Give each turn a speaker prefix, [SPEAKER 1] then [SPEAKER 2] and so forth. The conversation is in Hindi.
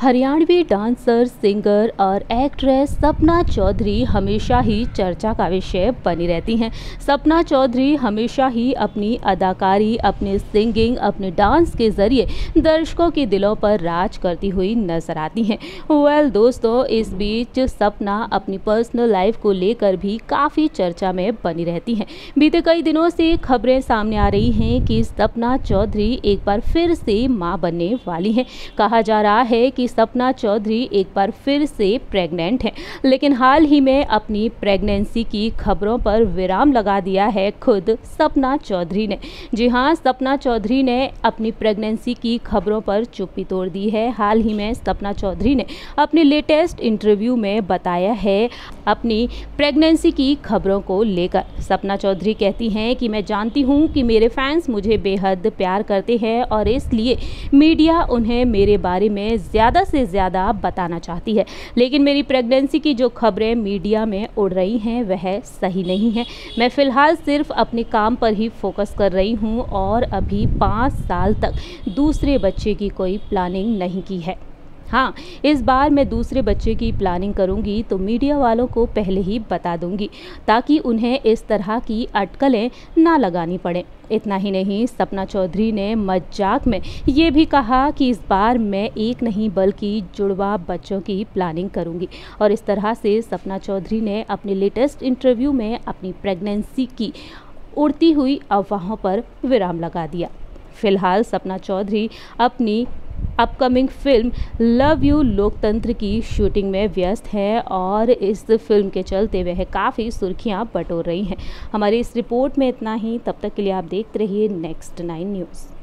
[SPEAKER 1] हरियाणवी डांसर, सिंगर और एक्ट्रेस सपना चौधरी हमेशा ही चर्चा का विषय बनी रहती हैं। सपना चौधरी हमेशा ही अपनी अदाकारी, अपने सिंगिंग, अपने डांस के ज़रिए दर्शकों के दिलों पर राज करती हुई नज़र आती हैं। वेल दोस्तों, इस बीच सपना अपनी पर्सनल लाइफ को लेकर भी काफ़ी चर्चा में बनी रहती हैं। बीते कई दिनों से खबरें सामने आ रही हैं कि सपना चौधरी एक बार फिर से माँ बनने वाली हैं। कहा जा रहा है कि सपना चौधरी एक बार फिर से प्रेग्नेंट हैं। लेकिन हाल ही में अपनी प्रेगनेंसी की खबरों पर विराम लगा दिया है खुद सपना चौधरी ने। जी हाँ सपना चौधरी ने अपनी प्रेगनेंसी की खबरों पर चुप्पी तोड़ दी है। हाल ही में सपना चौधरी ने अपने लेटेस्ट इंटरव्यू में बताया है अपनी प्रेगनेंसी की खबरों को लेकर। सपना चौधरी कहती हैं कि मैं जानती हूँ कि मेरे फैंस मुझे बेहद प्यार करते हैं और इसलिए मीडिया उन्हें मेरे बारे में ज़्यादा ज़्यादा से ज़्यादा बताना चाहती है। लेकिन मेरी प्रेगनेंसी की जो खबरें मीडिया में उड़ रही हैं, वह सही नहीं है। मैं फ़िलहाल सिर्फ़ अपने काम पर ही फोकस कर रही हूँ और अभी पाँच साल तक दूसरे बच्चे की कोई प्लानिंग नहीं की है। हाँ इस बार मैं दूसरे बच्चे की प्लानिंग करूँगी तो मीडिया वालों को पहले ही बता दूँगी, ताकि उन्हें इस तरह की अटकलें ना लगानी पड़े। इतना ही नहीं, सपना चौधरी ने मज़ाक में ये भी कहा कि इस बार मैं एक नहीं बल्कि जुड़वा बच्चों की प्लानिंग करूँगी। और इस तरह से सपना चौधरी ने अपने लेटेस्ट इंटरव्यू में अपनी प्रेगनेंसी की उड़ती हुई अफवाहों पर विराम लगा दिया। फ़िलहाल सपना चौधरी अपनी अपकमिंग फ़िल्म लव यू लोकतंत्र की शूटिंग में व्यस्त है और इस फ़िल्म के चलते वह काफ़ी सुर्खियाँ बटोर रही हैं। हमारी इस रिपोर्ट में इतना ही। तब तक के लिए आप देखते रहिए नेक्स्ट नाइन न्यूज़